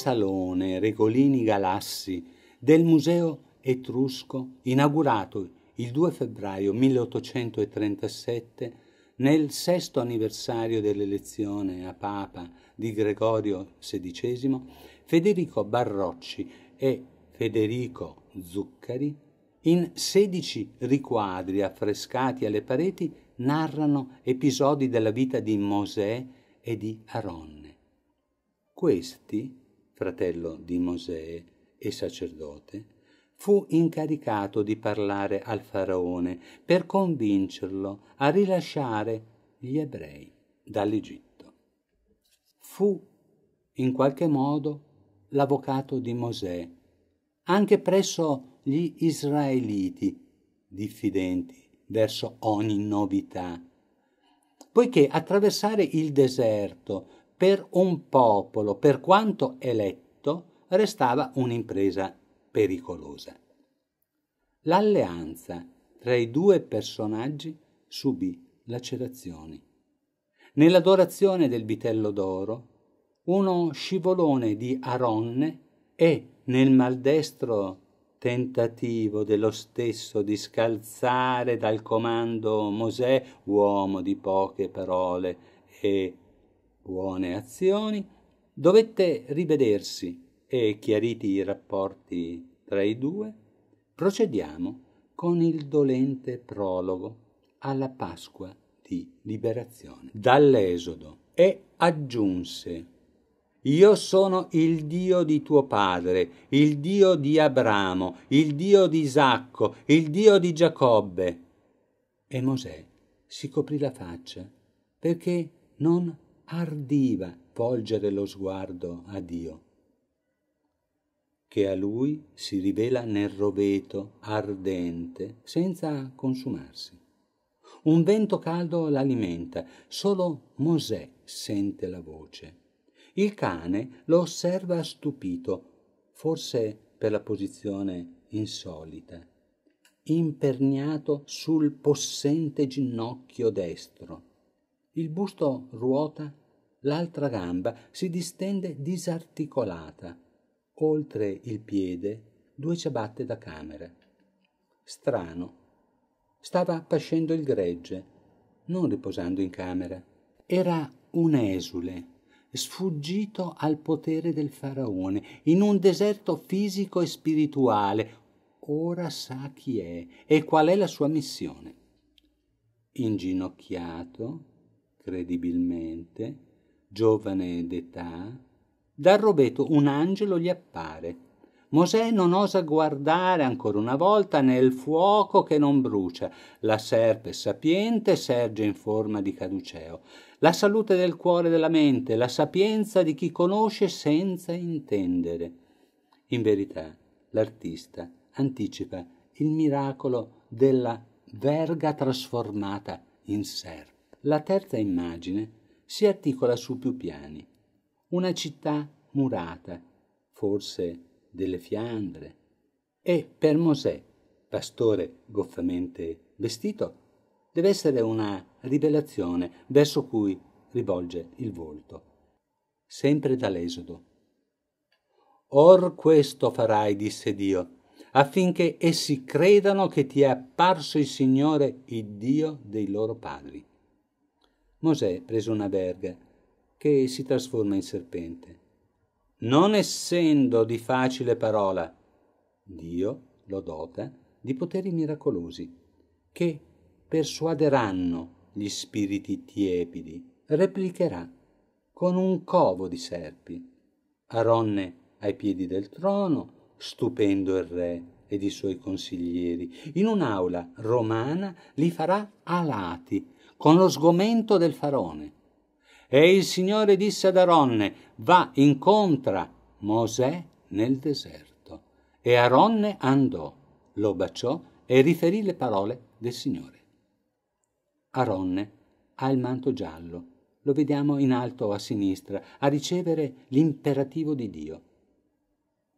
Salone Regolini Galassi del Museo Etrusco, inaugurato il 2 febbraio 1837, nel sesto anniversario dell'elezione a Papa di Gregorio XVI, Federico Barrocci e Federico Zuccari, in sedici riquadri affrescati alle pareti, narrano episodi della vita di Mosè e di Aronne. Questi, fratello di Mosè e sacerdote, fu incaricato di parlare al faraone per convincerlo a rilasciare gli ebrei dall'Egitto. Fu in qualche modo l'avvocato di Mosè, anche presso gli israeliti diffidenti verso ogni novità, poiché attraversare il deserto per un popolo, per quanto eletto, restava un'impresa pericolosa. L'alleanza tra i due personaggi subì lacerazioni. Nell'adorazione del vitello d'oro, uno scivolone di Aronne e nel maldestro tentativo dello stesso di scalzare dal comando Mosè, uomo di poche parole e buone azioni, dovette rivedersi e chiariti i rapporti tra i due, procediamo con il dolente prologo alla Pasqua di liberazione. Dall'Esodo e aggiunse io sono il Dio di tuo padre, il Dio di Abramo, il Dio di Isacco, il Dio di Giacobbe. E Mosè si coprì la faccia perché non ardiva volgere lo sguardo a Dio che a lui si rivela nel roveto ardente senza consumarsi. Un vento caldo l'alimenta, solo Mosè sente la voce. Il cane lo osserva stupito, forse per la posizione insolita, imperniato sul possente ginocchio destro. Il busto ruota, l'altra gamba si distende disarticolata oltre il piede due ciabatte da camera. Strano. Stava pascendo il gregge, non riposando in camera. Era un esule, sfuggito al potere del faraone, in un deserto fisico e spirituale. Ora sa chi è e qual è la sua missione. Inginocchiato, credibilmente, giovane d'età, dal rovetto un angelo gli appare. Mosè non osa guardare ancora una volta nel fuoco che non brucia. La serpe sapiente serge in forma di caduceo. La salute del cuore e della mente, la sapienza di chi conosce senza intendere. In verità, l'artista anticipa il miracolo della verga trasformata in serpe. La terza immagine si articola su più piani una città murata, forse delle Fiandre. E per Mosè, pastore goffamente vestito, deve essere una rivelazione verso cui rivolge il volto. Sempre dall'Esodo. Or questo farai, disse Dio, affinché essi credano che ti è apparso il Signore, il Dio dei loro padri. Mosè prese una verga che si trasforma in serpente. Non essendo di facile parola, Dio lo dota di poteri miracolosi che persuaderanno gli spiriti tiepidi, replicherà con un covo di serpi. Aronne ai piedi del trono, stupendo il re ed i suoi consiglieri. In un'aula romana li farà alati con lo sgomento del faraone. E il Signore disse ad Aronne, va incontra Mosè nel deserto. E Aronne andò, lo baciò e riferì le parole del Signore. Aronne ha il manto giallo, lo vediamo in alto a sinistra, a ricevere l'imperativo di Dio.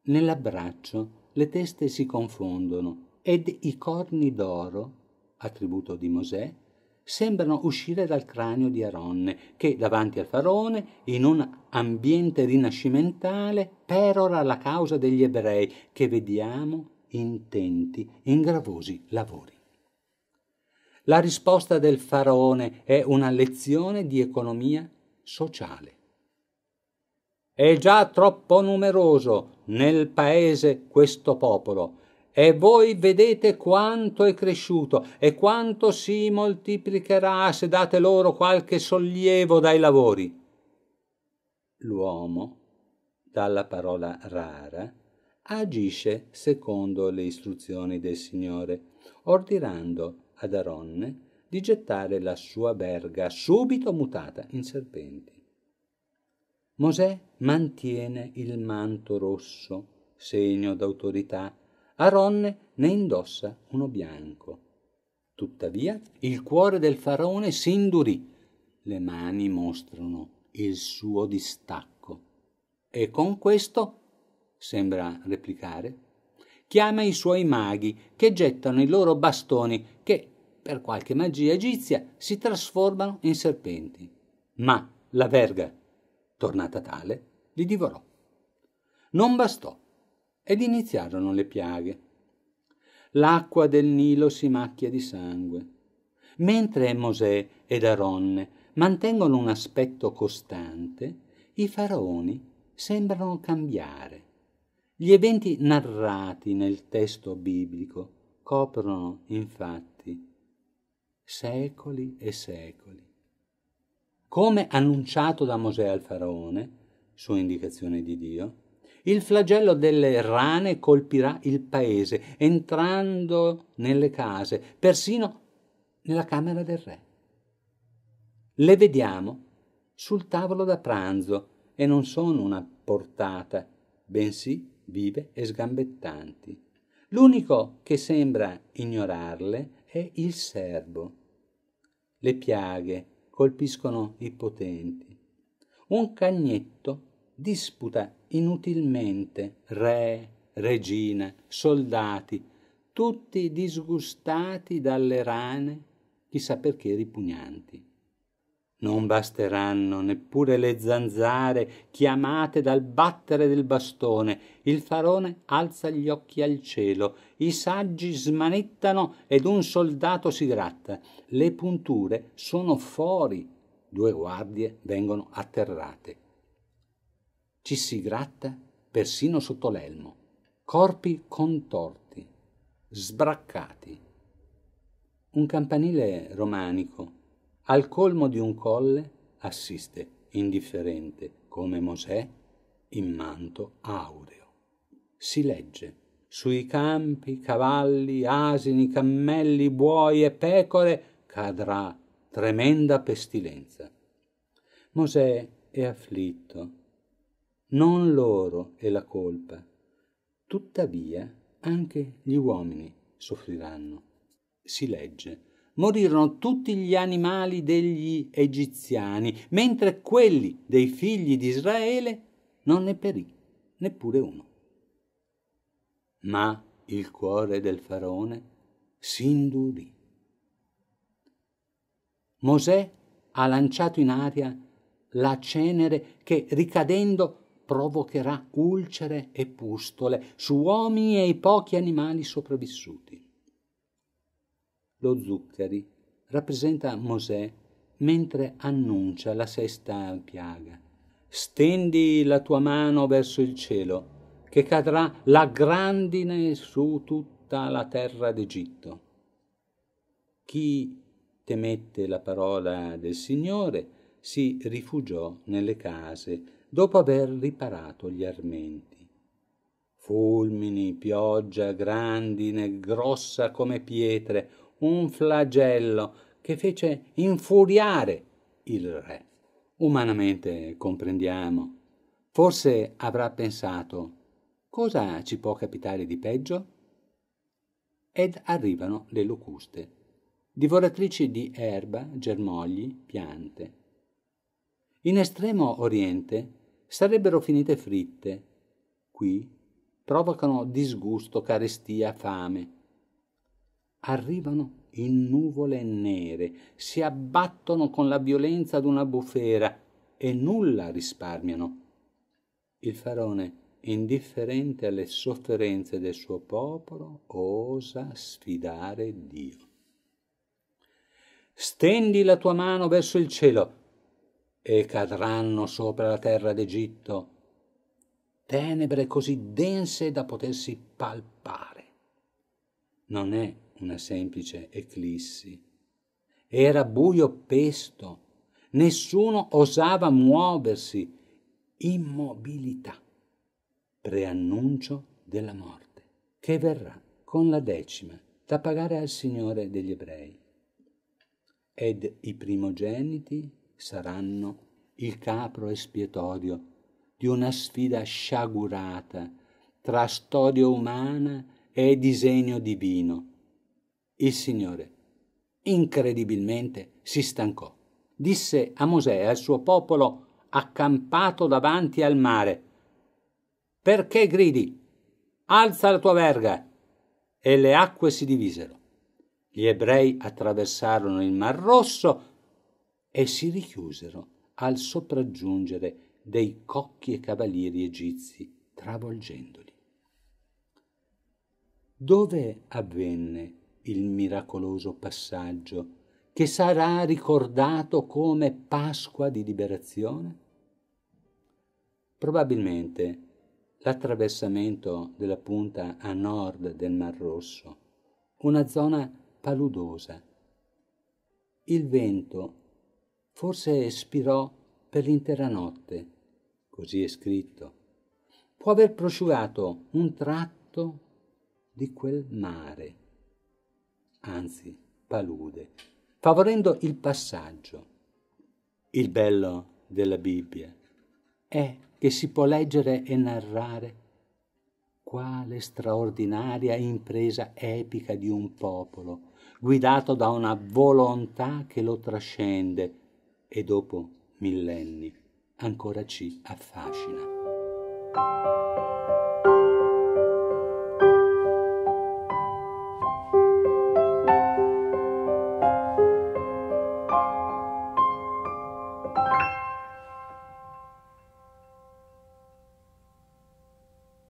Nell'abbraccio le teste si confondono ed i corni d'oro, attributo di Mosè, sembrano uscire dal cranio di Aronne, che davanti al faraone, in un ambiente rinascimentale, perora la causa degli ebrei, che vediamo intenti in gravosi lavori. La risposta del faraone è una lezione di economia sociale. È già troppo numeroso nel paese questo popolo, e voi vedete quanto è cresciuto e quanto si moltiplicherà se date loro qualche sollievo dai lavori. L'uomo, dalla parola rara, agisce secondo le istruzioni del Signore, ordinando ad Aronne di gettare la sua verga subito mutata in serpenti. Mosè mantiene il manto rosso, segno d'autorità, Aronne ne indossa uno bianco. Tuttavia il cuore del faraone si indurì, le mani mostrano il suo distacco. E con questo, sembra replicare, chiama i suoi maghi che gettano i loro bastoni che, per qualche magia egizia, si trasformano in serpenti. Ma la verga, tornata tale, li divorò. Non bastò ed iniziarono le piaghe. L'acqua del Nilo si macchia di sangue. Mentre Mosè ed Aronne mantengono un aspetto costante, i faraoni sembrano cambiare. Gli eventi narrati nel testo biblico coprono infatti secoli e secoli. Come annunciato da Mosè al faraone, su indicazione di Dio, il flagello delle rane colpirà il paese, entrando nelle case, persino nella camera del re. Le vediamo sul tavolo da pranzo e non sono una portata, bensì vive e sgambettanti. L'unico che sembra ignorarle è il servo. Le piaghe colpiscono i potenti. Un cagnetto disputa inutilmente re, regina, soldati, tutti disgustati dalle rane, chissà perché ripugnanti. Non basteranno neppure le zanzare chiamate dal battere del bastone. Il farone alza gli occhi al cielo, i saggi smanettano ed un soldato si gratta. Le punture sono fuori, due guardie vengono atterrate ci si gratta persino sotto l'elmo, corpi contorti, sbraccati. Un campanile romanico, al colmo di un colle, assiste, indifferente come Mosè, in manto aureo. Si legge sui campi, cavalli, asini, cammelli, buoi e pecore cadrà tremenda pestilenza. Mosè è afflitto non loro è la colpa. Tuttavia anche gli uomini soffriranno. Si legge. Morirono tutti gli animali degli egiziani, mentre quelli dei figli di Israele non ne perì neppure uno. Ma il cuore del faraone si indurì. Mosè ha lanciato in aria la cenere che ricadendo provocherà ulcere e pustole su uomini e i pochi animali sopravvissuti. Lo zuccheri rappresenta Mosè mentre annuncia la sesta piaga. Stendi la tua mano verso il cielo, che cadrà la grandine su tutta la terra d'Egitto. Chi temette la parola del Signore si rifugiò nelle case dopo aver riparato gli armenti. Fulmini, pioggia, grandine, grossa come pietre, un flagello che fece infuriare il re. Umanamente comprendiamo. Forse avrà pensato cosa ci può capitare di peggio? Ed arrivano le locuste, divoratrici di erba, germogli, piante. In estremo oriente sarebbero finite fritte. Qui provocano disgusto, carestia, fame. Arrivano in nuvole nere, si abbattono con la violenza d'una bufera e nulla risparmiano. Il faraone, indifferente alle sofferenze del suo popolo, osa sfidare Dio. Stendi la tua mano verso il cielo e cadranno sopra la terra d'Egitto tenebre così dense da potersi palpare. Non è una semplice eclissi. Era buio pesto, nessuno osava muoversi, immobilità, preannuncio della morte, che verrà con la decima da pagare al Signore degli ebrei. Ed i primogeniti saranno il capro espiatorio di una sfida sciagurata tra storia umana e disegno divino. Il Signore, incredibilmente, si stancò. Disse a Mosè e al suo popolo accampato davanti al mare, perché gridi? Alza la tua verga! E le acque si divisero. Gli ebrei attraversarono il Mar Rosso e si richiusero al sopraggiungere dei cocchi e cavalieri egizi, travolgendoli. Dove avvenne il miracoloso passaggio che sarà ricordato come Pasqua di liberazione? Probabilmente l'attraversamento della punta a nord del Mar Rosso, una zona paludosa. Il vento forse spirò per l'intera notte, così è scritto. Può aver prosciugato un tratto di quel mare, anzi palude, favorendo il passaggio. Il bello della Bibbia è che si può leggere e narrare quale straordinaria impresa epica di un popolo guidato da una volontà che lo trascende e dopo millenni ancora ci affascina.